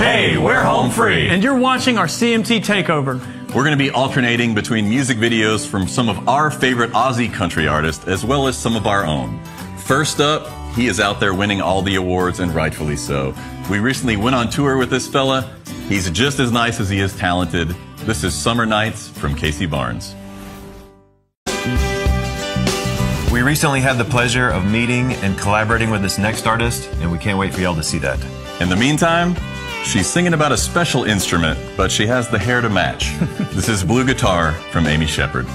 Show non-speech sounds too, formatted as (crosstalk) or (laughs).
Hey, we're home free. And you're watching our CMT Takeover. We're going to be alternating between music videos from some of our favorite Aussie country artists as well as some of our own. First up, he is out there winning all the awards and rightfully so. We recently went on tour with this fella. He's just as nice as he is talented. This is Summer Nights from Casey Barnes. We recently had the pleasure of meeting and collaborating with this next artist, and we can't wait for y'all to see that. In the meantime, she's singing about a special instrument, but she has the hair to match. (laughs) this is Blue Guitar from Amy Shepard.